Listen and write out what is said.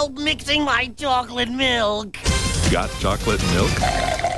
help mixing my chocolate milk. Got chocolate milk?